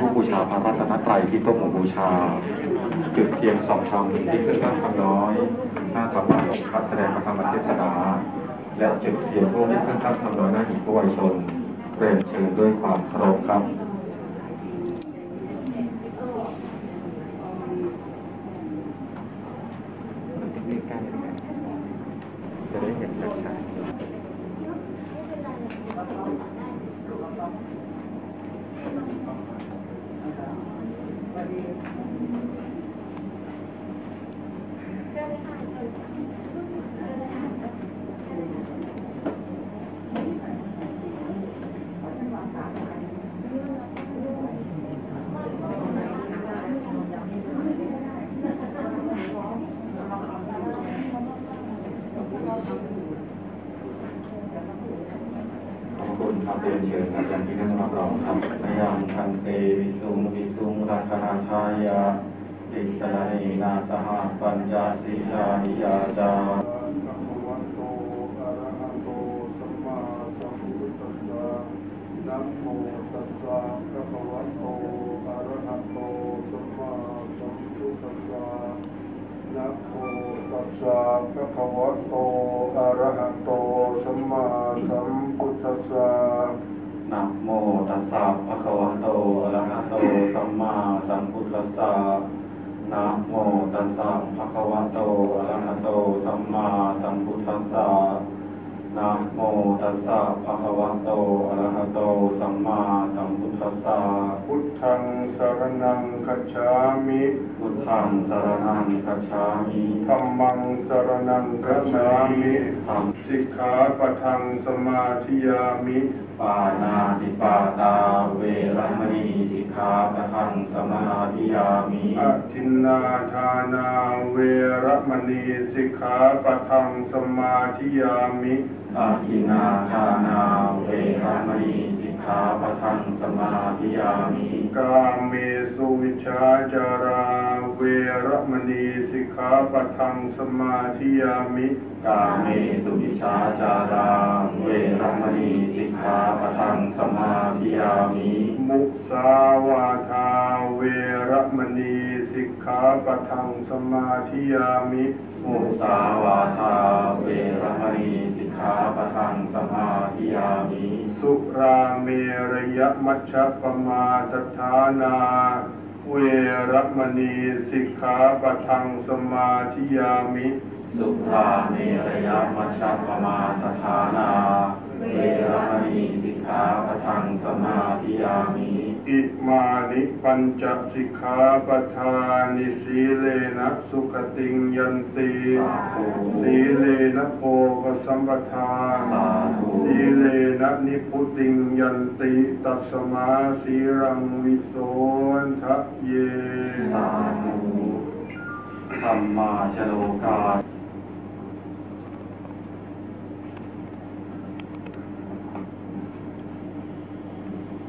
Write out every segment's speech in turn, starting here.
ผู้บูชาพระรัตนตรัยที่โต๊ะหมู่บูชา จุดเทียนสองคำที่ขึ้นบ้านคำน้อยหน้าธรรมะพระแสดงพระธรรมเทศนา และจุดเทียนพวกที่ขึ้นบ้านคำน้อยหน้าหินผู้วัยชนเรียนเชิญด้วยความเคารพครับ จะได้เห็นชัดๆ ขอบคุณครับเรียนเชิญอาจารย์ที่นั่งรับรองครับพยังพัน เตวิสุงวิสุงรักนาทายาติสลานีนาสหปัญจสีลานิยาจานะโมตัสสะภะคะวะโตอะระหะโต อะระหะโต สัมมาสัมพุทธัสสะนะโมตัสสะภะคะวะโตอะระหะโต สัมมาสัมพุทธัสสะนะโมตัสสะภะคะวะโตอะระหะโต สัมมาสัมพุทธัสสะพุทธังสรณังคัจฉามิพุทธังสรณังคัจฉามิธัมมังสรณังคัจฉามิธัมสิกขาปะทังสมาธิยามิปานาติปาตาเวรมณีสิกขาปะทังสมาธิยามิอทินนาทานาเวระมณีสิกขาปะทังสมาธิยามิอาทินาทานาเวรมณีสิกขาปะทังสมาธิยามิกาเมสุวิชาจา ขาปะทังสมาธิยามิ กาเมสุวิชาจารา เวรมณีสิกขาปะทังสมาธิยามิ มุสาวาทาเวระมณีสิกขาปะทังสมาธิยามิมุสาวาทาเวรมณีสิกขาปะทังสมาธิยามิ สุราเมระยะมัชฌปมาทฐานา เวรมณีสิกขาปะทังสมาธิยามิ สุภาเมรยมัชฌปมาตฐานา เวรมณีสิกขาปะทังสมาธิยามิ อิมานิปัญจสิกขาปทานิสีเลนะสุขติงยันติสาธุสีเลนะโภกสัมปทาสาธุสีเลนะนิพุติงยันติตัสมาสีรังวิโสนทะเยสาธุธรรมาชโลกา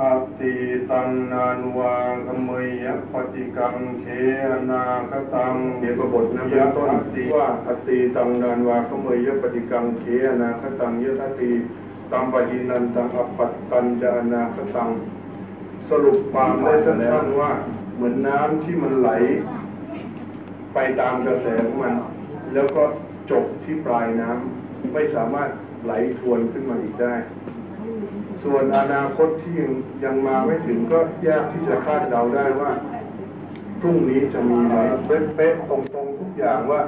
อติตังนานวากมยปฏิกังเขอนาคตังเอกบทนะยะต้นติว่าอติตังนานวากมยปฏิกังเขอนาคตังยะทติตัมปจินันตังอปัตตัญจานาคตัง สรุปความได้สั้นๆว่าเหมือนน้ำที่มันไหล ไปตามกระแสของมัน แล้วก็จบที่ปลายน้ำไม่สามารถไหลทวนขึ้นมาอีกได้ ส่วนอนาคตที่ยังยังมาไม่ถึงก็ยากที่จะคาดเดาได้ว่าพรุ่งนี้จะมีไหมเป๊ะๆตรงๆทุกอย่างว่า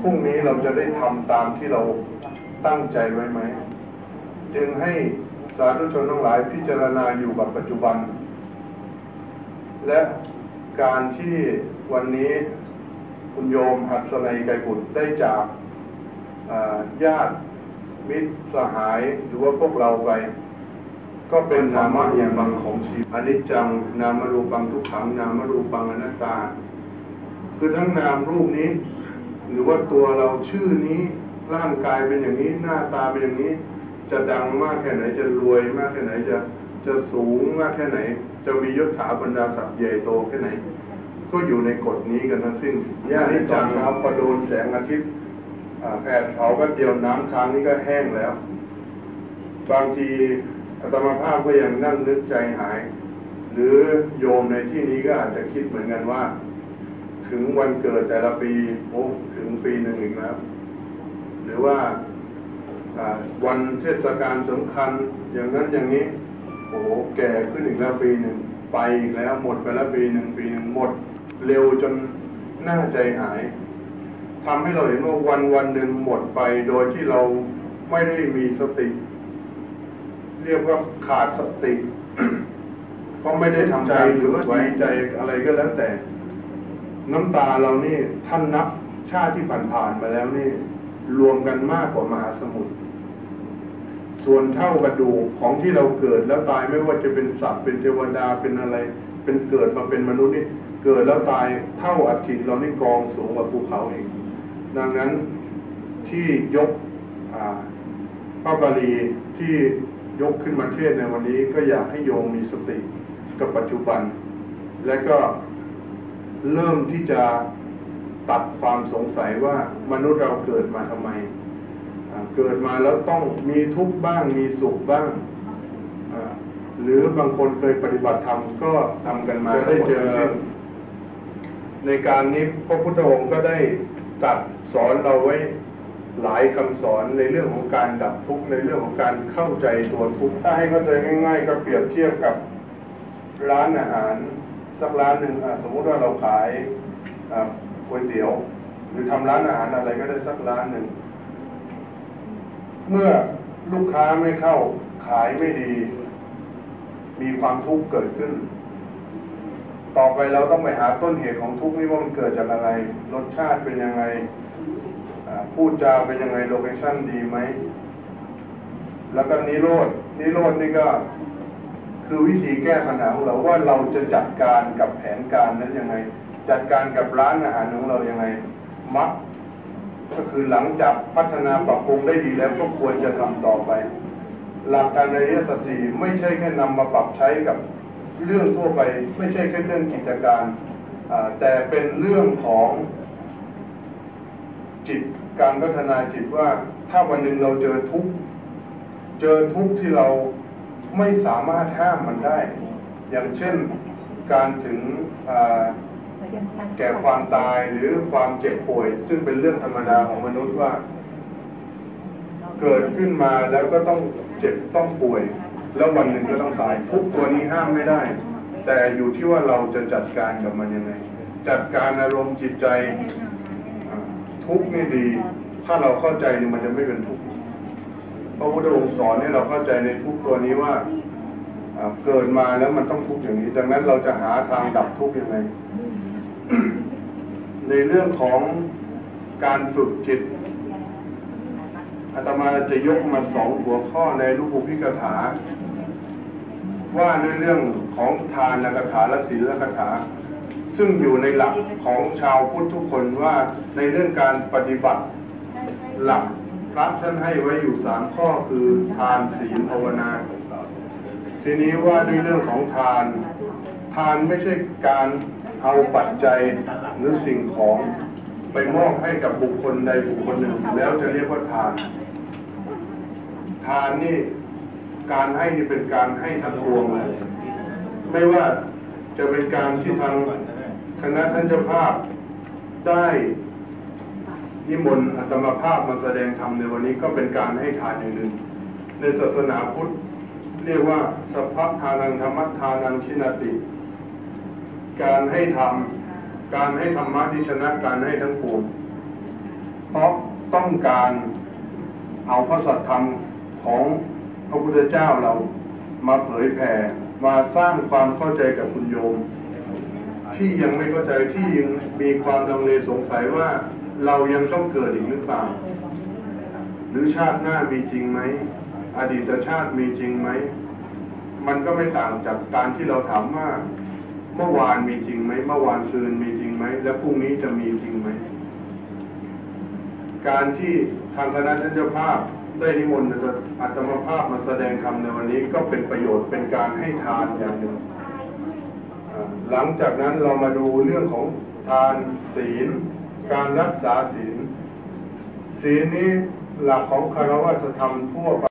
พรุ่งนี้เราจะได้ทำตามที่เราตั้งใจไว้ไหม จึงให้สาธุชนทั้งหลายพิจารณาอยู่กับปัจจุบัน และการที่วันนี้คุณโยมหัดสนัยไกบุตรได้จากญาติมิตรสหายหรือว่าพวกเราไป ก็เป็นนามะอย่างบางของชีวิตอนิจจังนามรูปังทุกขัง นามรูปังอนัตตา คือทั้งนามรูปนี้ หรือว่าตัวเราชื่อนี้ร่างกายเป็นอย่างนี้ หน้าตาเป็นอย่างนี้ จะดังมากแค่ไหนจะรวยมากแค่ไหนจะจะสูงมากแค่ไหน จะมียศถาบรรดาศักดิ์ใหญ่โตแค่ไหน ก็อยู่ในกฎนี้กันทั้งสิ้นย่านิจังครับพอโดนแสงอาทิตย์แผดเผาแป๊บเดียวน้ำค้างนี่ก็แห้งแล้ว บางที อาตมาภาพก็ยังนั่งนึกใจหาย หรือโยมในที่นี้ก็อาจจะคิดเหมือนกันว่า ถึงวันเกิดแต่ละปีโอ้ถึงปีหนึ่งอีกแล้ว หรือว่าวันเทศกาลสำคัญอย่างนั้นอย่างนี้ โอ้โหแก่ขึ้นอีกแล้วปีหนึ่งไปอีกแล้วหมดไปแล้วปีหนึ่งปีหนึ่งหมด เร็วจนน่าใจหายทำให้เราเห็นว่าวันวันหนึ่งหมดไปโดยที่เราไม่ได้มีสติ เรียกว่าขาดสติเพราะไม่ได้ทำใจหรือว่าดีใจอะไรก็แล้วแต่ น้ำตาเรานี่ท่านนับชาติที่ผ่านๆมาแล้วนี่ รวมกันมากกว่ามหาสมุทรส่วนเท่ากระดูกของที่เราเกิดแล้วตายไม่ว่าจะเป็นสัตว์เป็นเทวดาเป็นอะไร เป็นเกิดมาเป็นมนุษย์นี่เกิดแล้วตายเท่าอัฐิเรานี่กองสูงกว่าภูเขาเองดังนั้นที่ยกอ่าพระบาลีที่ ยกขึ้นมาเทศในวันนี้ก็อยากให้โยมมีสติกับปัจจุบัน และก็เริ่มที่จะตัดความสงสัยว่ามนุษย์เราเกิดมาทำไม เกิดมาแล้วต้องมีทุกข์บ้างมีสุขบ้าง หรือบางคนเคยปฏิบัติธรรมก็ทำกันมาได้เจอ ในการนี้พระพุทธองค์ก็ได้ตัดสอนเราไว้ หลายคำสอนในเรื่องของการดับทุกข์ในเรื่องของการเข้าใจตัวทุกข์ถ้าให้เข้าใจง่าย ๆ ก็เปรียบเทียบกับร้านอาหารสักร้านหนึ่งสมมุติว่าเราขายก๋วยเตี๋ยว หรือทำร้านอาหารอะไรก็ได้สักร้านหนึ่งเมื่อลูกค้าไม่เข้าขายไม่ดี มีความทุกข์เกิดขึ้น ต่อไปเราต้องไปหาต้นเหตุของทุกข์นี้ว่ามันเกิดจากอะไร รสชาติเป็นยังไง พูดจาเป็นยังไงโลเคชั่นดีไหม แล้วก็นิโรธนิโรธนี่ก็คือวิธีแก้ปัญหาของเราว่าเราจะจัดการกับแผนการนั้นยังไง จัดการกับร้านอาหารของเรายังไงมักก็คือหลังจากพัฒนาปรับปรุงได้ดีแล้วก็ควรจะทำต่อไป หลักการในอริยสัจสี่ไม่ใช่แค่นำมาปรับใช้กับเรื่องทั่วไป ไม่ใช่แค่เรื่องกิจการแต่เป็นเรื่องของ จิตการพัฒนาจิตว่าถ้าวันหนึ่งเราเจอทุกข์เจอทุกข์ที่เราไม่สามารถห้ามมันได้ อย่างเช่นการถึงแก่ความตายหรือความเจ็บป่วย ซึ่งเป็นเรื่องธรรมดาของมนุษย์ว่า เกิดขึ้นมาแล้วก็ต้องเจ็บต้องป่วย แล้ววันหนึ่งก็ต้องตายทุกตัวนี้ห้ามไม่ได้ แต่อยู่ที่ว่าเราจะจัดการกับมันยังไง จัดการอารมณ์จิตใจ ทุกข์นี่ดี ถ้าเราเข้าใจนี่มันจะไม่เป็นทุกข์พระพุทธองค์สอนให้เราเข้าใจในทุกตัวนี้ว่าเกิดมาแล้วมันต้องทุกข์อย่างนี้ ดังนั้นเราจะหาทางดับทุกข์ยังไง ในเรื่องของการฝึกจิตอาตมาจะยกมาสองหัวข้อในรูปพิกถา ว่าในเรื่องของทานกถาและศีลกถา ซึ่งอยู่ในหลักของชาวพุทธทุกคนว่าในเรื่องการปฏิบัติหลักพระท่านให้ไว้อยู่สามข้อคือทานศีลภาวนา ทีนี้ว่าด้วยเรื่องของทาน ทานไม่ใช่การเอาปัจจัยหรือสิ่งของไปมอบให้กับบุคคลใดบุคคลหนึ่ง แล้วจะเรียกว่าทาน ทานนี่การให้นี่เป็นการให้ทั้งปวงเลยไม่ว่าจะเป็นการที่ทาง ณะท่านเจ้าภาพได้นิมนต์อัตมาภาพมาแสดงธรรมในวันนี้ก็เป็นการให้ทานอย่างหนึ่ง ในศาสนาพุทธเรียกว่าสัพพทานังธรรมทานังชินติ การให้ธรรม การให้ธรรมะที่ชนะการให้ทั้งปวงเพราะต้องการเอาพระสัทธรรมของพระพุทธเจ้าเรามาเผยแผ่มาสร้างความเข้าใจกับคุณโยม ที่ยังไม่เข้าใจที่ยังมีความลังเลสงสัยว่าเรายังต้องเกิดอีกหรือเปล่า หรือชาติหน้ามีจริงไหมอดีตชาติมีจริงไหมมันก็ไม่ต่างจากการที่เราถามว่า เมื่อวานมีจริงไหมเมื่อวานซืนมีจริงไหมและพรุ่งนี้จะมีจริงไหมการที่ทางคณะท่านเจ้าภาพได้นิมนต์อาตมาภาพมาแสดงธรรมในวันนี้ก็เป็นประโยชน์เป็นการให้ทานอย่างหนึ่ง หลังจากนั้นเรามาดูเรื่องของทานศีล การรักษาศีลศีลนี้หลักของคารวะธรรมทั่วไป